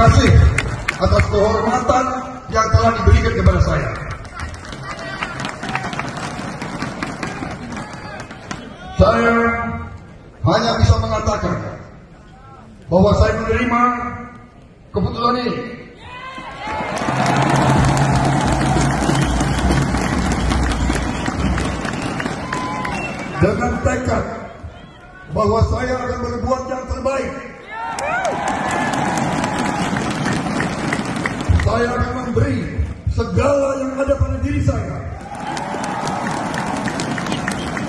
kasih atas kehormatan yang telah diberikan kepada saya. Saya hanya bisa mengatakan bahwa saya menerima keputusan ini. Dengan tekad bahwa saya akan berbuat yang terbaik. Memberi segala yang ada pada diri saya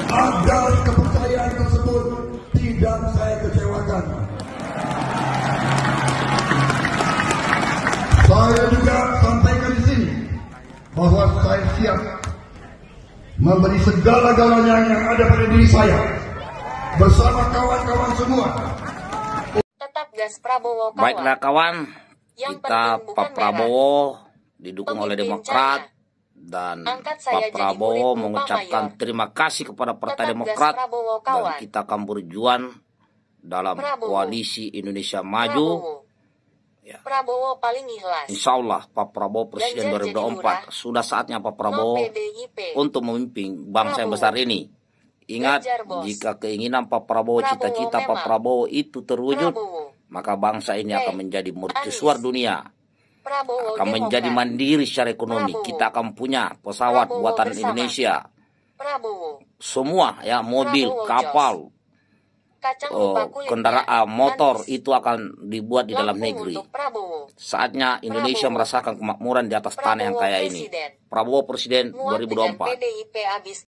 agar kepercayaan tersebut tidak saya kecewakan. Saya juga sampaikan di sini bahwa saya siap memberi segala-galanya yang ada pada diri saya bersama kawan-kawan semua. Tetap gas Prabowo kawan. Baiklah kawan, Yang kita Pak Prabowo didukung oleh Demokrat dan Pak Prabowo mengucapkan Upamayor. terima kasih kepada Partai Tetap Demokrat Prabowo dan kita akan berjuang dalam Prabowo. koalisi Indonesia Maju. Prabowo. Ya. Prabowo paling ikhlas. Insya Allah Pak Prabowo Presiden Ganjar jadi 2024 murah. sudah saatnya Pak Prabowo untuk memimpin bangsa yang Prabowo. besar ini. Ingat, Ganjar, jika keinginan Pak Prabowo, Prabowo cita-cita Pak. Prabowo itu terwujud, Mercusuar maka bangsa ini akan menjadi mercusuar dunia. Prabowo akan menjadi mandiri secara ekonomi. Prabowo. Kita akan punya pesawat Prabowo buatan bersama. Indonesia. Prabowo. Semua ya mobil, Prabowo kapal, Kacang oh, kendaraan, motor Manis. itu akan dibuat di dalam Lampung negeri. Saatnya Indonesia Prabowo. merasakan kemakmuran di atas tanah yang kaya ini. Prabowo Presiden Muak dengan 2024. PDIP abis